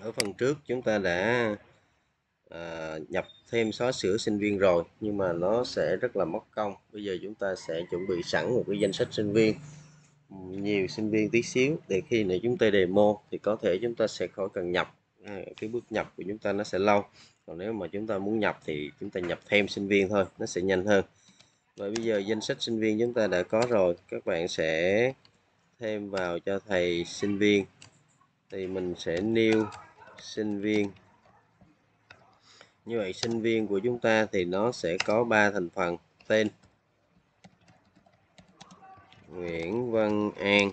ở phần trước chúng ta đã à, nhập thêm xóa sửa sinh viên rồi nhưng mà nó sẽ rất là mất công. Bây giờ chúng ta sẽ chuẩn bị sẵn một cái danh sách sinh viên nhiều sinh viên tí xíu. Để khi này chúng ta demo thì có thể chúng ta sẽ khỏi cần nhập. À, cái bước nhập của chúng ta nó sẽ lâu. Còn nếu mà chúng ta muốn nhập thì chúng ta nhập thêm sinh viên thôi nó sẽ nhanh hơn. Và bây giờ danh sách sinh viên chúng ta đã có rồi các bạn sẽ thêm vào cho thầy sinh viên. Thì mình sẽ new sinh viên. Như vậy sinh viên của chúng ta thì nó sẽ có 3 thành phần. Tên Nguyễn Văn An.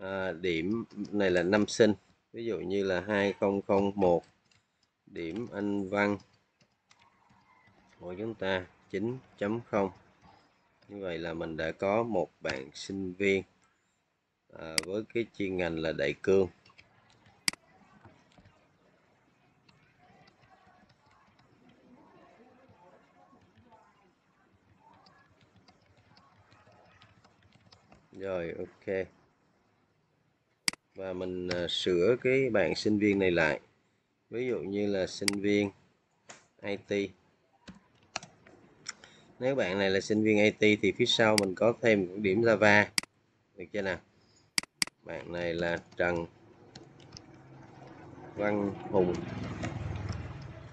À, điểm này là năm sinh. Ví dụ như là 2001 điểm anh văn của chúng ta 9.0 như vậy là mình đã có một bạn sinh viên. À, với cái chuyên ngành là đại cương. Rồi, ok. Và mình à, sửa cái bạn sinh viên này lại. Ví dụ như là sinh viên IT nếu bạn này là sinh viên IT thì phía sau mình có thêm điểm Java. Được chưa nào? Bạn này là Trần Văn Hùng,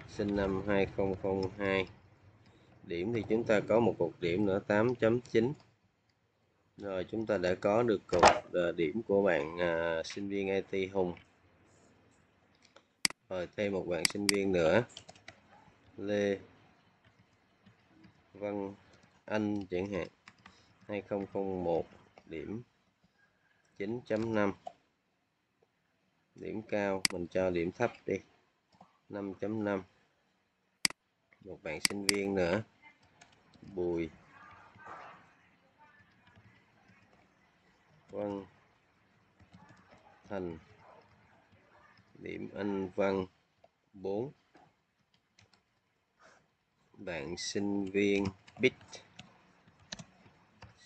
sinh năm 2002 điểm thì chúng ta có một cột điểm nữa 8.9 rồi chúng ta đã có được cột ờ, điểm của bạn à, sinh viên IT Hùng. Rồi thêm một bạn sinh viên nữa. Lê Văn Anh chẳng hạn 2001 điểm 9.5 điểm cao mình cho điểm thấp đi 5.5 một bạn sinh viên nữa. Bùi Văn Thành. Điểm Anh văn. 4 bạn sinh viên bit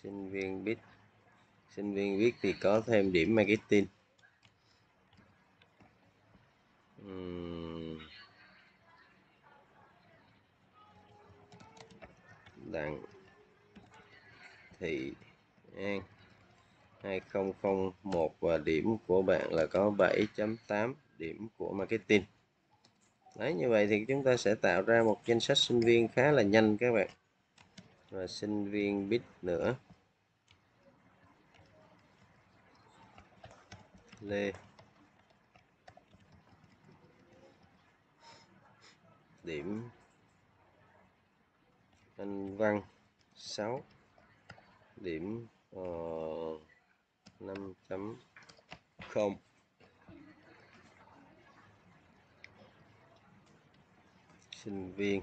sinh viên bit sinh viên viết thì có thêm điểm marketing. Đặng thị an. 2001 và điểm của bạn là có 7.8 điểm của marketing. Đấy như vậy thì chúng ta sẽ tạo ra một danh sách sinh viên khá là nhanh các bạn. Và sinh viên bit nữa. Lê. Điểm. Anh văn 6 điểm uh, 5.0 sinh viên.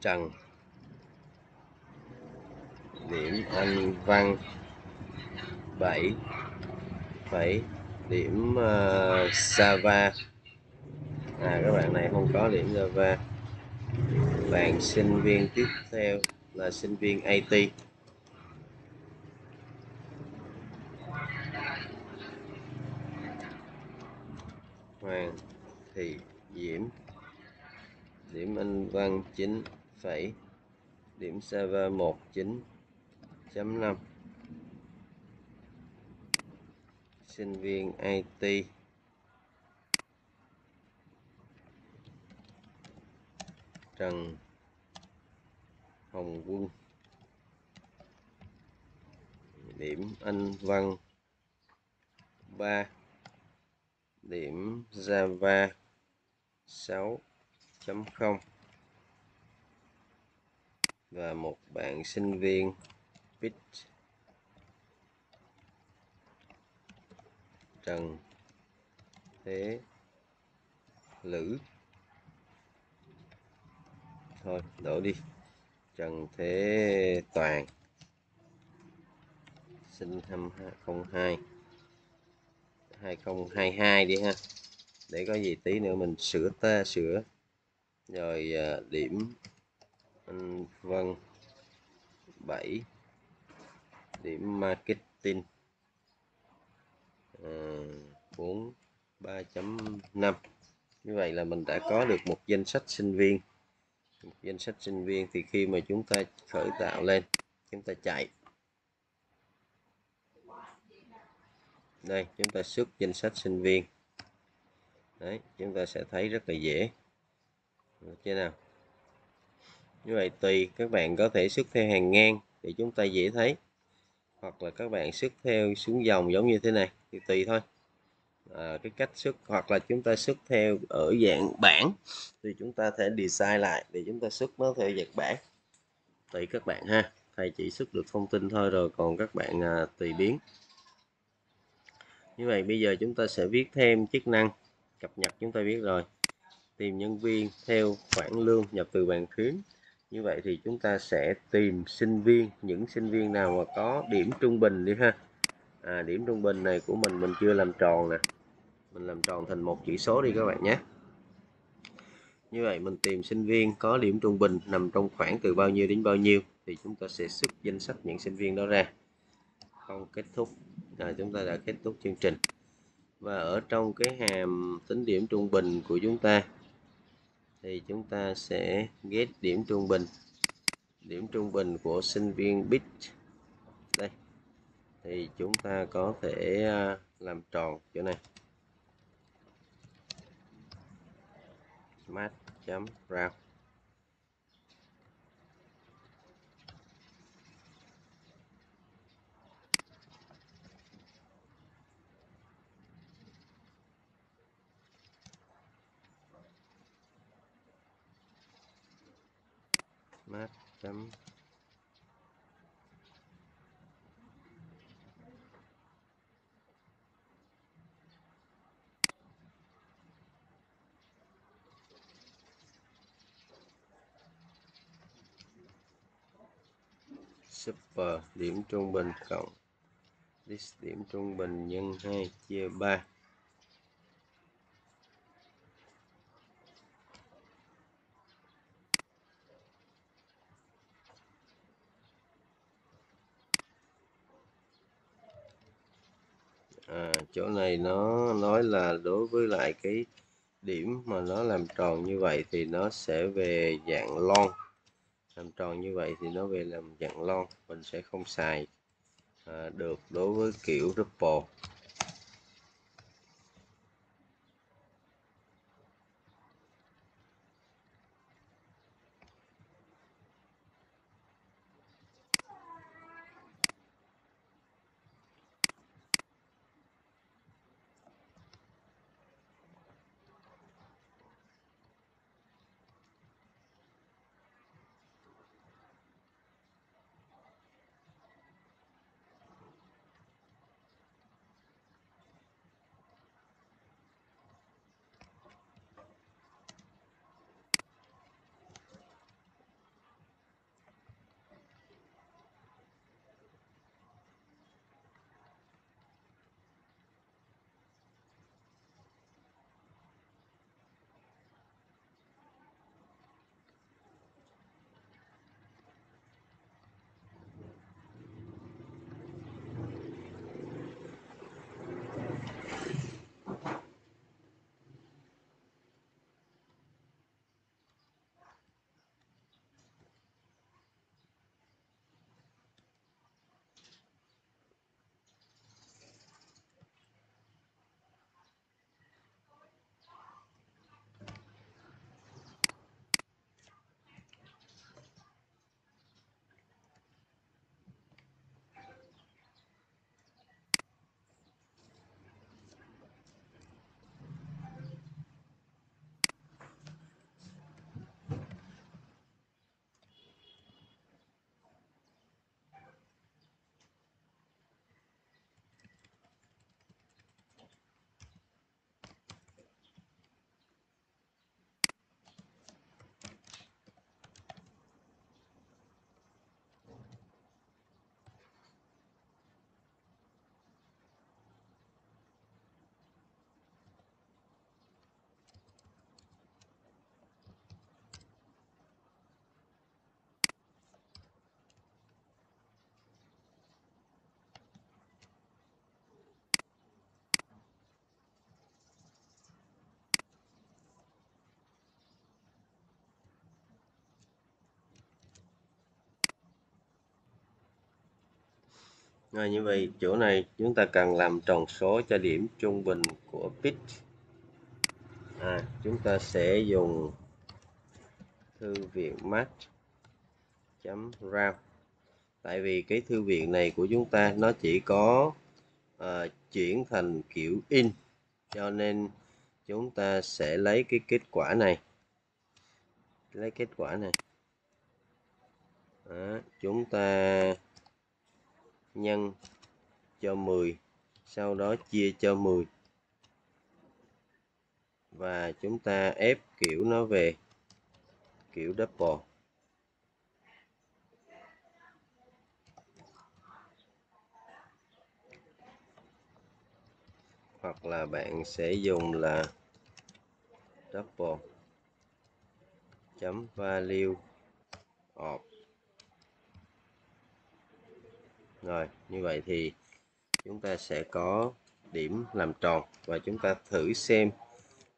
Trần. Điểm anh văn. 7 7 điểm ờ, uh, Java à các bạn này không có điểm Java bạn sinh viên tiếp theo là sinh viên IT Hoàng Thị Diễm điểm Anh Văn 9 phẩy, điểm server 1 9.5 sinh viên IT Trần Hồng Quân. Điểm Anh văn 3 điểm Java 6.0 và một bạn sinh viên bit Trần Thế Lữ. Thôi, đổ đi. Trần Thế Toàn. Sinh năm 2002 2022 đi ha. Để có gì tí nữa mình sửa ta sửa. Rồi à, điểm anh Vân 7 điểm marketing. À, 4 3.5 như vậy là mình đã có được một danh sách sinh viên. Một danh sách sinh viên thì khi mà chúng ta khởi tạo lên chúng ta chạy. Đây chúng ta xuất danh sách sinh viên. Đấy chúng ta sẽ thấy rất là dễ. Được chưa nào? Như vậy tùy các bạn có thể xuất theo hàng ngang để chúng ta dễ thấy. Hoặc là các bạn xuất theo xuống dòng giống như thế này thì tùy thôi. À, cái cách xuất hoặc là chúng ta xuất theo ở dạng bảng thì chúng ta thể design lại để chúng ta xuất nó theo dạng bảng. Tùy các bạn ha thầy chỉ xuất được thông tin thôi rồi còn các bạn à, tùy biến. Như vậy bây giờ chúng ta sẽ viết thêm chức năng cập nhật chúng ta biết rồi. Tìm nhân viên theo khoản lương nhập từ bàn phím như vậy thì chúng ta sẽ tìm sinh viên những sinh viên nào mà có điểm trung bình đi ha. À, điểm trung bình này của mình mình chưa làm tròn nè. Mình làm tròn thành một chỉ số đi các bạn nhé. Như vậy mình tìm sinh viên có điểm trung bình nằm trong khoảng từ bao nhiêu đến bao nhiêu thì chúng ta sẽ xuất danh sách những sinh viên đó ra. Không kết thúc. Là chúng ta đã kết thúc chương trình. Và ở trong cái hàm tính điểm trung bình của chúng ta thì chúng ta sẽ ghét điểm trung bình. Điểm trung bình của sinh viên bit. Đây. Thì chúng ta có thể à, làm tròn chỗ này. Math chấm round. Mát chấm super điểm trung bình cộng, list điểm trung bình nhân 2 chia 3 à, chỗ này nó nói là đối với lại cái điểm mà nó làm tròn như vậy thì nó sẽ về dạng lon. Làm tròn như vậy thì nó về làm dạng lon mình sẽ không xài à, được đối với kiểu ripple. Rồi như vậy chỗ này chúng ta cần làm tròn số cho điểm trung bình của bit. À, chúng ta sẽ dùng thư viện match chấm ram. Tại vì cái thư viện này của chúng ta nó chỉ có uh, chuyển thành kiểu in cho nên chúng ta sẽ lấy cái kết quả này. Lấy kết quả này. Đó, chúng ta nhân cho 10 sau đó chia cho 10 và chúng ta ép kiểu nó về, kiểu double. Hoặc là bạn sẽ dùng là double chấm value of rồi, như vậy thì chúng ta sẽ có điểm làm tròn và chúng ta thử xem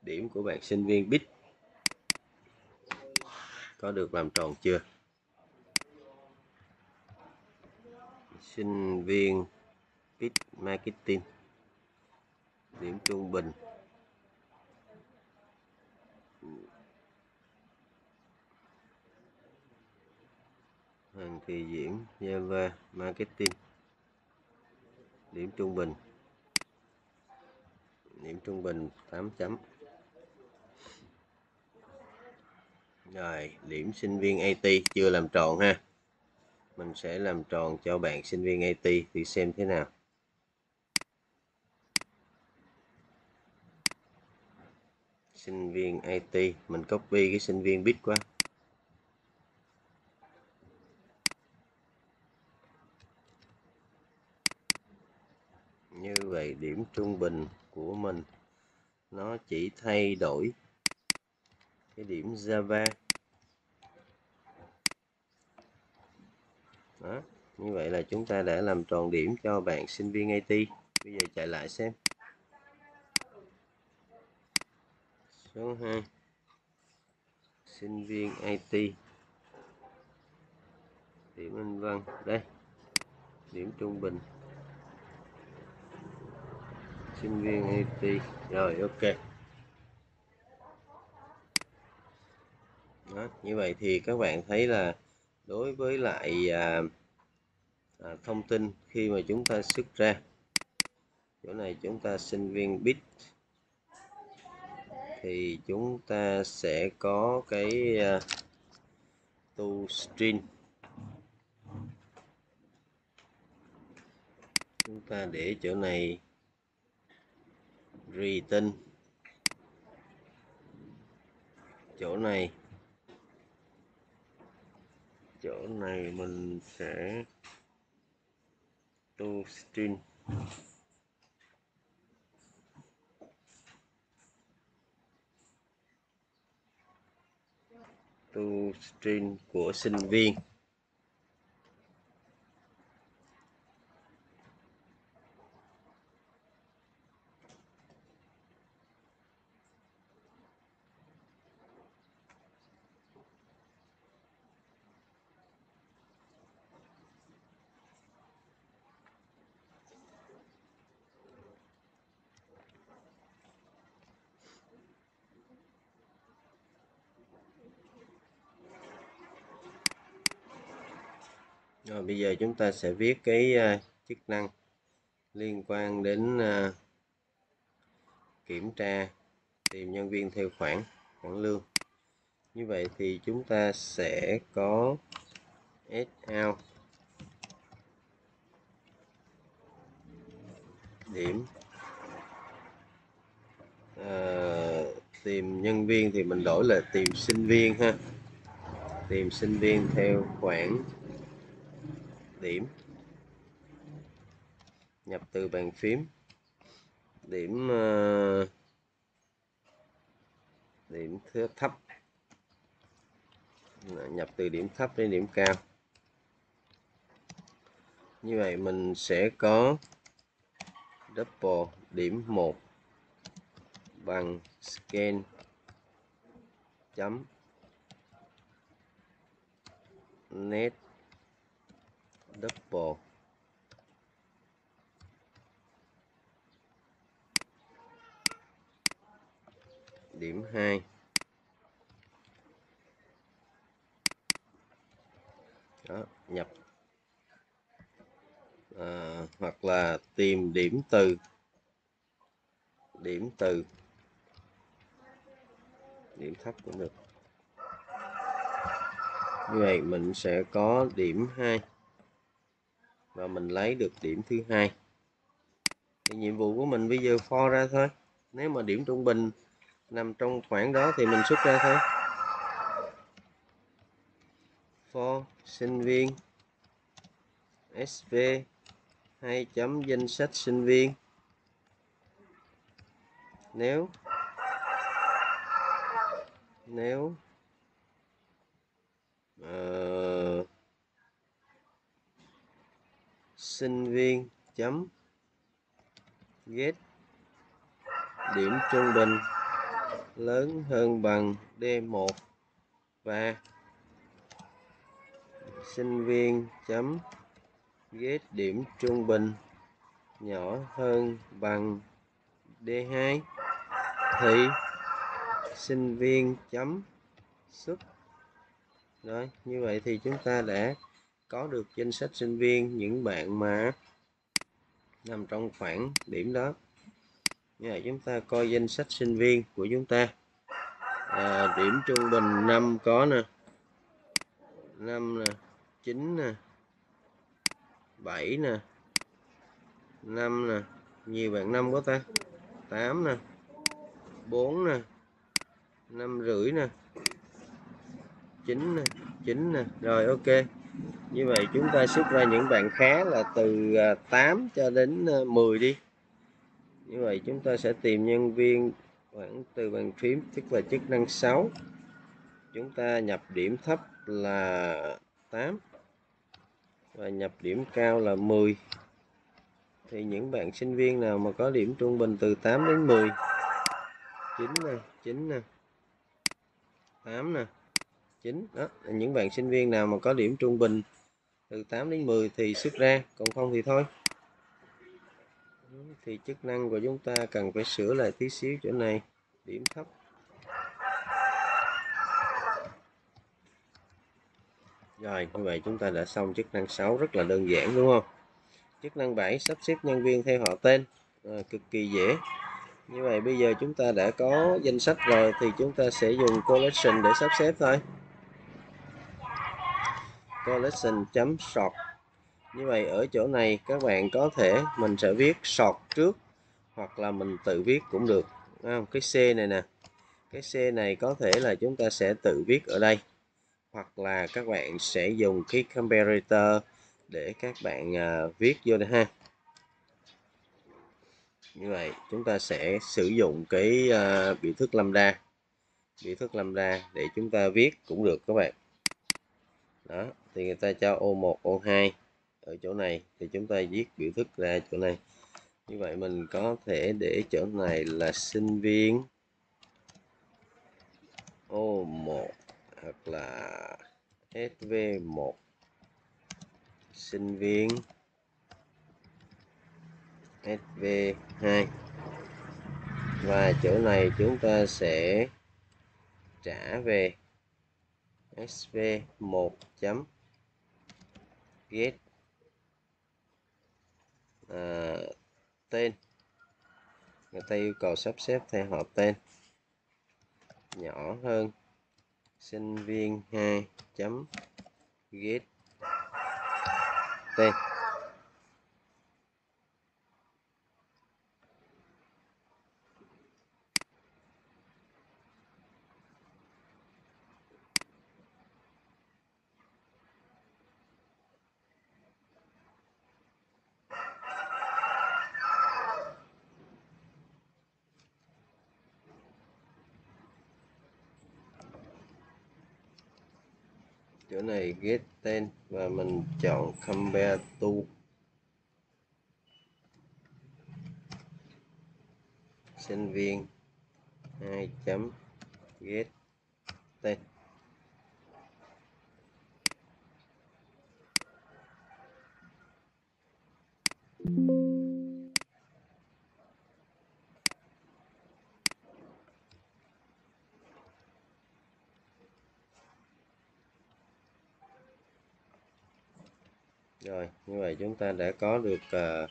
điểm của bạn sinh viên bit có được làm tròn chưa? Sinh viên bit marketing, điểm trung bình. Hàng thị diễn Java Marketing. Điểm trung bình. Điểm trung bình 8 chấm. Rồi, điểm sinh viên it chưa làm tròn ha. Mình sẽ làm tròn cho bạn sinh viên it thì xem thế nào. Sinh viên IT mình copy cái sinh viên bit quá. Như vậy điểm trung bình của mình. Nó chỉ thay đổi cái điểm Java. Đó, như vậy là chúng ta đã làm tròn điểm cho bạn sinh viên IT bây giờ chạy lại xem. Số 2 sinh viên IT điểm anh văn, đây, điểm trung bình sinh viên IT rồi ok. Đó, như vậy thì các bạn thấy là đối với lại à, à, thông tin khi mà chúng ta xuất ra chỗ này chúng ta sinh viên bit thì chúng ta sẽ có cái à, uh, to string chúng ta để chỗ này return chỗ này. Chỗ này mình sẽ tu string tu string của sinh viên. Rồi bây giờ chúng ta sẽ viết cái uh, chức năng liên quan đến uh, kiểm tra tìm nhân viên theo khoản khoản lương. Như vậy thì chúng ta sẽ có out điểm uh, tìm nhân viên thì mình đổi là tìm sinh viên ha tìm sinh viên theo khoản điểm. Nhập từ bàn phím. Điểm ờ, điểm thấp. Nhập từ điểm thấp đến điểm cao. Như vậy mình sẽ có double điểm 1 bằng scan chấm net double. Điểm 2 đó, nhập. À, hoặc là tìm điểm từ. Điểm từ. Điểm thấp cũng được. Như vậy mình sẽ có điểm 2 và mình lấy được điểm thứ hai. Thì nhiệm vụ của mình bây giờ for ra thôi. Nếu mà điểm trung bình nằm trong khoảng đó thì mình xuất ra thôi. For sinh viên. SV hai chấm danh sách sinh viên. Nếu nếu uh, sinh viên chấm get điểm trung bình lớn hơn bằng D1 và sinh viên chấm get điểm trung bình nhỏ hơn bằng D2 thì sinh viên chấm xuất. Rồi, như vậy thì chúng ta đã có được danh sách sinh viên những bạn mà nằm trong khoảng điểm đó. Nhà chúng ta coi danh sách sinh viên của chúng ta. À, điểm trung bình năm có nè. Năm nè chín nè bảy nè năm nè. Nhiều bạn năm có ta. 8 nè 4 nè năm rưỡi nè 9 nè 9 nè. Rồi ok như vậy chúng ta xuất ra những bạn khá là từ à, 8 cho đến à, 10 đi. Như vậy chúng ta sẽ tìm nhân viên khoảng từ bàn phím, tức là chức năng 6 chúng ta nhập điểm thấp là 8 và nhập điểm cao là 10 thì những bạn sinh viên nào mà có điểm trung bình từ 8 đến 10 9 nè 9 nè 8 nè 9 đó, những bạn sinh viên nào mà có điểm trung bình từ 8 đến 10 thì xuất ra còn không thì thôi. Thì chức năng của chúng ta cần phải sửa lại tí xíu chỗ này điểm thấp. Rồi như vậy chúng ta đã xong chức năng 6 rất là đơn giản đúng không? Chức năng 7 sắp xếp nhân viên theo họ tên. À, cực kỳ dễ. Như vậy bây giờ chúng ta đã có danh sách rồi thì chúng ta sẽ dùng collection để sắp xếp thôi collection chấm sort như vậy ở chỗ này các bạn có thể mình sẽ viết sort trước hoặc là mình tự viết cũng được. Không? cái C này nè. Cái C này có thể là chúng ta sẽ tự viết ở đây. Hoặc là các bạn sẽ dùng cái comparator để các bạn uh, viết vô đây ha. Như vậy chúng ta sẽ sử dụng cái uh, biểu thức lambda. Biểu thức lambda để chúng ta viết cũng được các bạn đó, thì người ta cho O1 O2 ở chỗ này, thì chúng ta viết biểu thức ra chỗ này. Như vậy mình có thể để chỗ này là sinh viên O1 hoặc là SV1 sinh viên SV2 và chỗ này chúng ta sẽ trả về. SV1 chấm get à, tên. Người ta yêu cầu sắp xếp theo họ tên. Nhỏ hơn. Sinh viên 2 chấm get tên. Chỗ này get tên và mình chọn compare to. Sinh viên 2 chấm get tên. Chúng ta đã có được uh,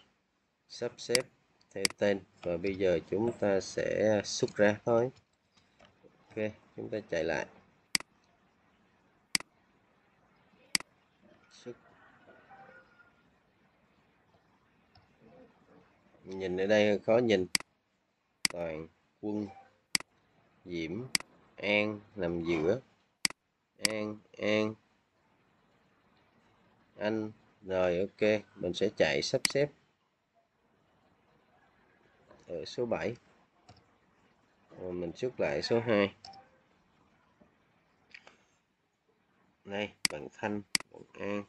sắp xếp theo tên và bây giờ chúng ta sẽ xuất ra thôi. Ok chúng ta chạy lại. Xuất. Nhìn ở đây khó nhìn. Toàn quân diễm an nằm giữa. An an. Anh rồi, ok, mình sẽ chạy sắp xếp. Ở số 7 rồi, mình xuất lại số 2 đây bạn Thanh bạn An.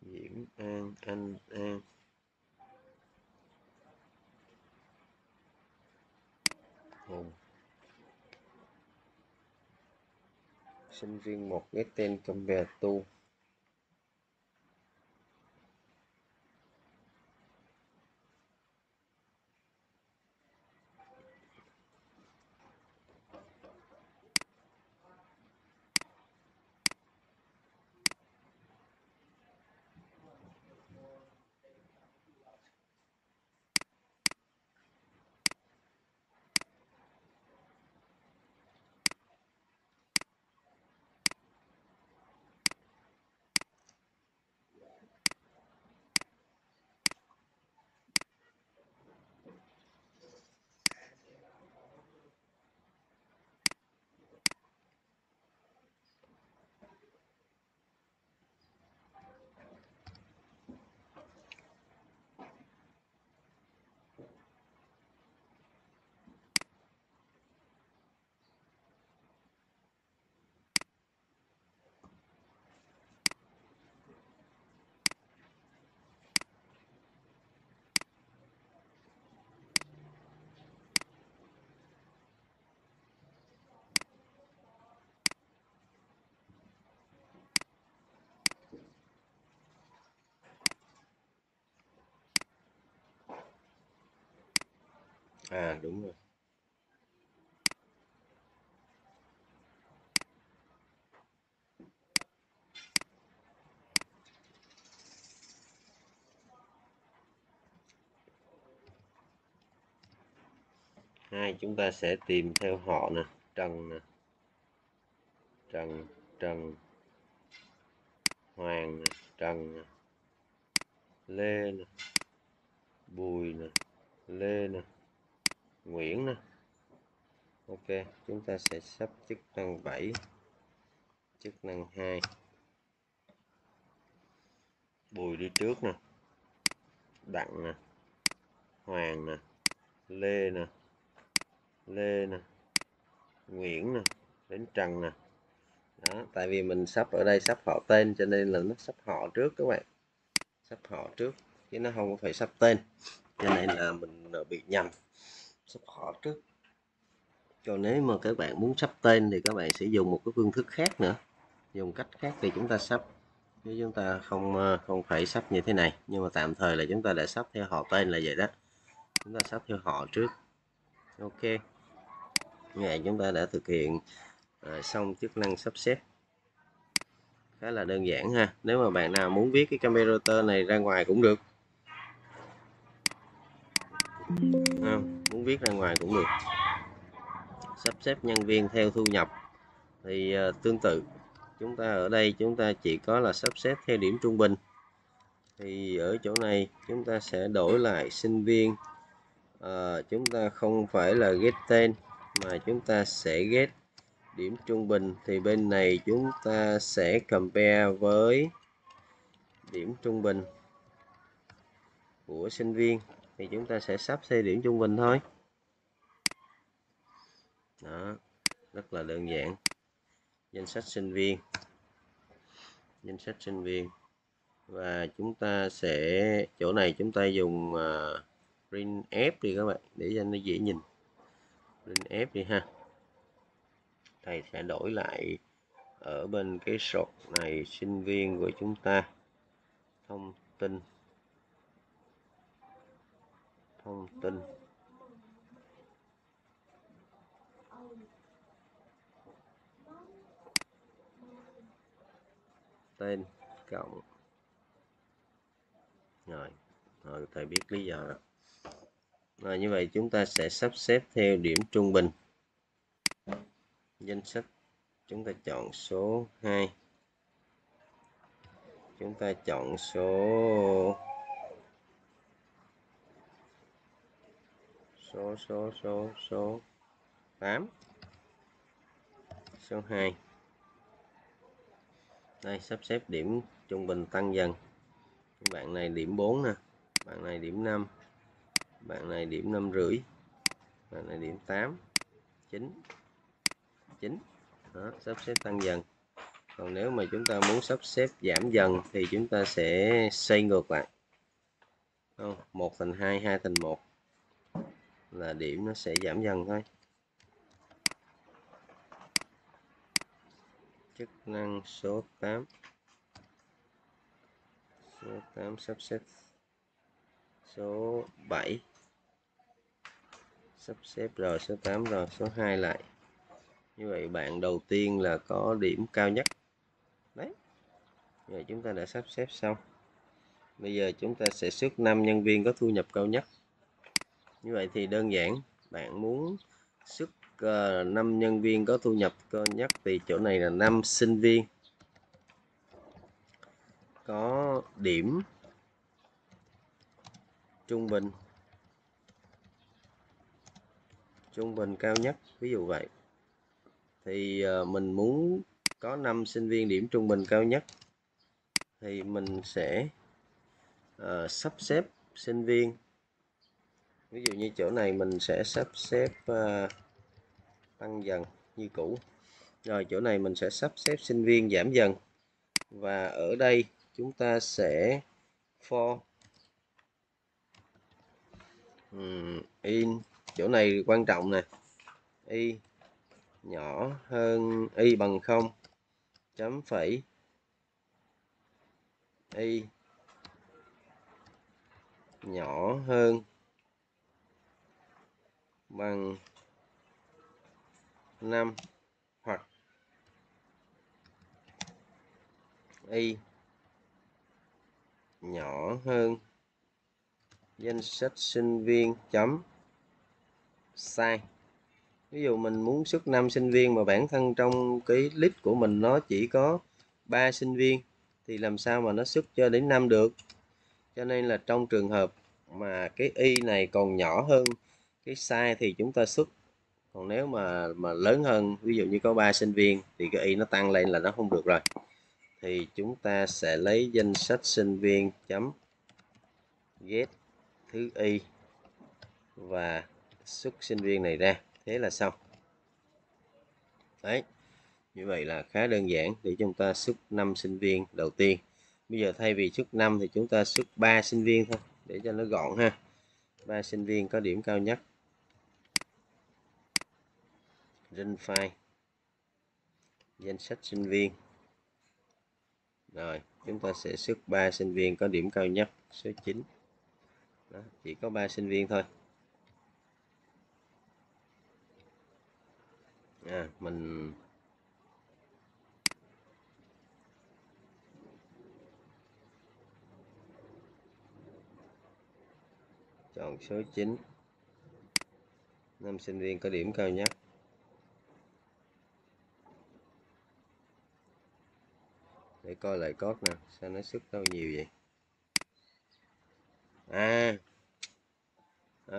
Diễm, An, Anh, An. Hùng. Sinh viên một cái tên cầm bè tu. À đúng rồi. Hai, chúng ta sẽ tìm theo họ nè. Trần nè. Trần trần. Hoàng nè. Trần nè. Lê nè. Bùi nè. Lê nè. Nguyễn nè. Ok, chúng ta sẽ sắp chức năng 7 chức năng 2 Bùi đi trước nè. Đặng nè. Hoàng nè. Lê nè. Lê nè. Nguyễn nè. Đến Trần nè. Đó, tại vì mình sắp ở đây sắp họ tên cho nên là nó sắp họ trước các bạn. Sắp họ trước, chứ nó không có phải sắp tên. Cho nên là mình ờ, bị nhầm sắp họ trước. Còn nếu mà các bạn muốn sắp tên thì các bạn sẽ dùng một cái phương thức khác nữa. Dùng cách khác thì chúng ta sắp. Chứ chúng ta không ờ, không phải sắp như thế này. Nhưng mà tạm thời là chúng ta đã sắp theo họ tên là vậy đó. Chúng ta sắp theo họ trước. Ok. Ngày chúng ta đã thực hiện uh, xong chức năng sắp xếp. Khá là đơn giản ha. Nếu mà bạn nào muốn viết cái camera này ra ngoài cũng được. Không? Viết ra ngoài cũng được. Sắp xếp nhân viên theo thu nhập. Thì ờ, tương tự chúng ta ở đây chúng ta chỉ có là sắp xếp theo điểm trung bình. Thì ở chỗ này chúng ta sẽ đổi lại sinh viên. À, chúng ta không phải là get tên mà chúng ta sẽ get điểm trung bình. Thì bên này chúng ta sẽ compare với điểm trung bình của sinh viên. Thì chúng ta sẽ sắp xếp điểm trung bình thôi đó rất là đơn giản. Danh sách sinh viên. Danh sách sinh viên. Và chúng ta sẽ chỗ này chúng ta dùng uh, print f đi các bạn để cho nó dễ nhìn. Print f đi ha. Thầy sẽ đổi lại ở bên cái sọt này sinh viên của chúng ta. Thông tin. Thông tin. Tên cộng rồi rồi thầy biết lý do rồi. Rồi, như vậy chúng ta sẽ sắp xếp theo điểm trung bình. Danh sách, chúng ta chọn số 2 chúng ta chọn số số số số số 8 số 2 đây sắp xếp điểm trung bình tăng dần. Bạn này điểm 4 nè bạn này điểm 5 bạn này điểm 5 rưỡi bạn này điểm 8 9 9 đó, sắp xếp tăng dần. Còn nếu mà chúng ta muốn sắp xếp giảm dần thì chúng ta sẽ xây ngược lại. Không? 1 thành 2 2 thành 1 là điểm nó sẽ giảm dần thôi. Chức năng số 8 số 8 sắp xếp. Số 7 sắp xếp rồi, số 8 rồi, số 2 lại. Như vậy bạn đầu tiên là có điểm cao nhất. Đấy. Rồi chúng ta đã sắp xếp xong. Bây giờ chúng ta sẽ xuất 5 nhân viên có thu nhập cao nhất. Như vậy thì đơn giản, bạn muốn xuất Ờ, năm 5 nhân viên có thu nhập cao nhất thì chỗ này là 5 sinh viên. Có điểm trung bình. Trung bình cao nhất ví dụ vậy. Thì ờ, mình muốn có 5 sinh viên điểm trung bình cao nhất thì mình sẽ uh, sắp xếp sinh viên. Ví dụ như chỗ này mình sẽ sắp xếp uh, tăng dần như cũ. Rồi, chỗ này mình sẽ sắp xếp sinh viên giảm dần. Và ở đây chúng ta sẽ for in. Chỗ này quan trọng nè. Y nhỏ hơn y bằng 0 chấm phẩy. Y nhỏ hơn bằng 5 hoặc y nhỏ hơn. Danh sách sinh viên chấm. Sai. Ví dụ mình muốn xuất 5 sinh viên mà bản thân trong cái list của mình nó chỉ có 3 sinh viên thì làm sao mà nó xuất cho đến 5 được? Cho nên là trong trường hợp mà cái y này còn nhỏ hơn cái size thì chúng ta xuất còn nếu mà mà lớn hơn, ví dụ như có 3 sinh viên thì cái y nó tăng lên là nó không được rồi. Thì chúng ta sẽ lấy danh sách sinh viên chấm get thứ y và xuất sinh viên này ra. Thế là xong. Đấy, như vậy là khá đơn giản để chúng ta xuất 5 sinh viên đầu tiên. Bây giờ thay vì xuất 5 thì chúng ta xuất 3 sinh viên thôi, để cho nó gọn ha. Ba sinh viên có điểm cao nhất rinh file danh sách sinh viên. Rồi chúng ta sẽ xuất 3 sinh viên có điểm cao nhất số 9 Đó, chỉ có 3 sinh viên thôi. À, mình chọn số 9 năm sinh viên có điểm cao nhất. Để coi lại code nè, sao nó xuất đâu nhiều vậy? À. À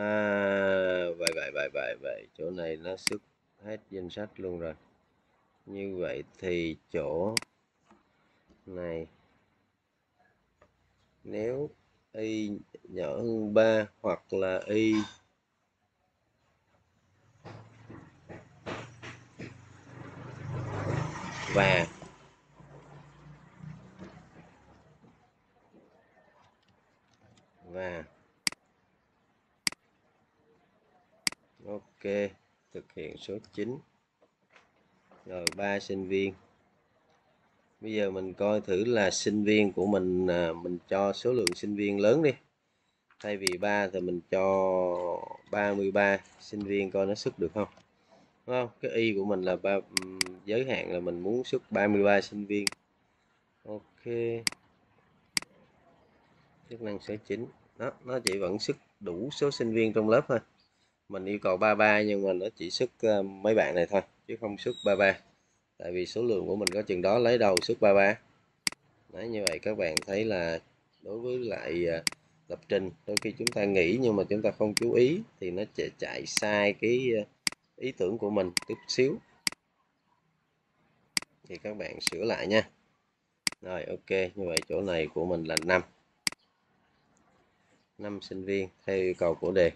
vậy vậy vậy vậy vậy. Chỗ này nó xuất hết danh sách luôn rồi. Như vậy thì chỗ này, nếu y nhỏ hơn 3 hoặc là y và và ok, thực hiện số 9 rồi, ba sinh viên. Bây giờ mình coi thử là sinh viên của mình à, mình cho số lượng sinh viên lớn đi. Thay vì 3 thì mình cho 33 sinh viên coi nó xuất được không? Đúng không? Cái y của mình là ba giới hạn là mình muốn xuất 33 sinh viên. Ok. Chức năng số 9 đó, nó chỉ vẫn xuất đủ số sinh viên trong lớp thôi mình yêu cầu 33 nhưng mà nó chỉ xuất ờ, mấy bạn này thôi chứ không xuất 33 tại vì số lượng của mình có chừng đó lấy đầu xuất 33 Đấy, như vậy các bạn thấy là đối với lại ờ, lập trình đôi khi chúng ta nghĩ nhưng mà chúng ta không chú ý thì nó sẽ chạy sai cái ờ, ý tưởng của mình chút xíu. Thì các bạn sửa lại nha. Rồi ok như vậy chỗ này của mình là 5 5 sinh viên theo yêu cầu của đề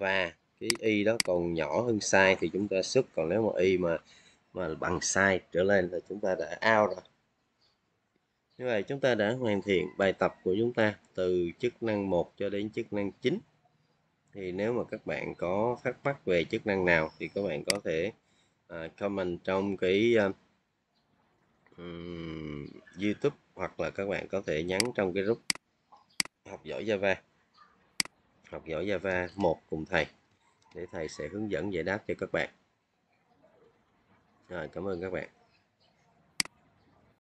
và cái y đó còn nhỏ hơn sai thì chúng ta xuất còn nếu mà y mà mà bằng sai trở lên là chúng ta đã out rồi. Như vậy chúng ta đã hoàn thiện bài tập của chúng ta từ chức năng 1 cho đến chức năng 9 thì nếu mà các bạn có thắc mắc về chức năng nào thì các bạn có thể uh, comment trong cái uh, um, YouTube hoặc là các bạn có thể nhắn trong cái group học giỏi Java học giỏi Java 1 cùng thầy, để thầy sẽ hướng dẫn giải đáp cho các bạn. Rồi, cảm ơn các bạn.